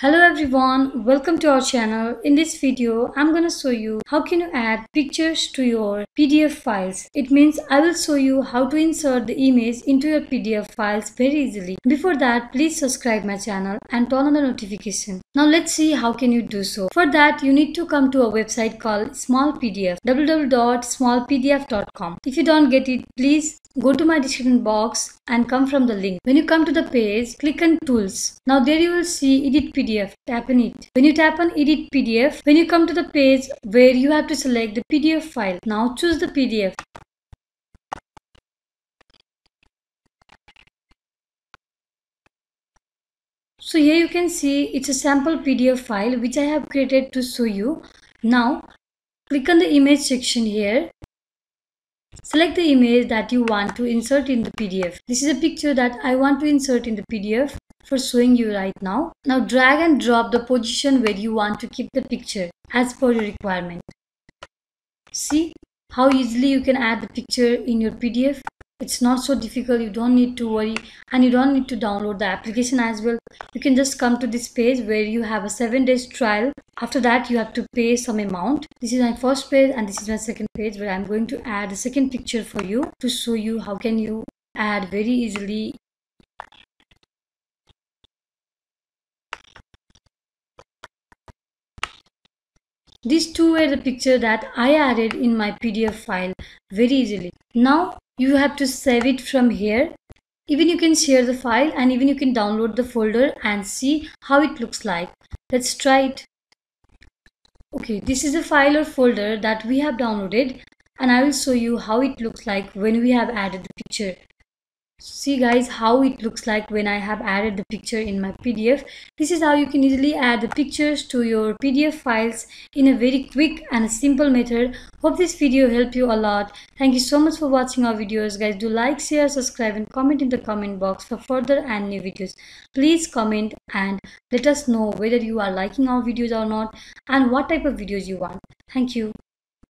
Hello everyone, welcome to our channel. In this video, I'm gonna show you how can you add pictures to your PDF files. It means I will show you how to insert the image into your PDF files very easily. Before that, please subscribe my channel and turn on the notification. Now let's see how can you do so. For that, you need to come to a website called Small PDF www.smallpdf.com. If you don't get it, please go to my description box and come from the link. When you come to the page, click on tools. Now there you will see edit PDF. Tap on it. When you tap on edit PDF, when you come to the page where you have to select the PDF file. Now choose the PDF. So here you can see it's a sample PDF file which I have created to show you. Now click on the image section here Select the image that you want to insert in the PDF. This is a picture that I want to insert in the PDF for showing you right now. Now drag and drop the position where you want to keep the picture as per your requirement. See how easily you can add the picture in your PDF it's not so difficult. You don't need to worry and you don't need to download the application as well. You can just come to this page where you have a seven days trial. After that you have to pay some amount. This is my first page and this is my second page where i'm going to add a second picture for you to show you how can you add very easily These two were the picture that I added in my PDF file very easily. Now you have to save it from here. Even you can share the file and even you can download the folder and see how it looks like. Let's try it. Okay this is a file or folder that we have downloaded and i will show you how it looks like when we have added the picture see guys how it looks like when I have added the picture in my PDF. This is how you can easily add the pictures to your PDF files in a very quick and simple method. Hope this video helped you a lot. Thank you so much for watching our videos guys. Do like, share, subscribe and comment in the comment box for further and new videos. Please comment and let us know whether you are liking our videos or not and what type of videos you want. Thank you.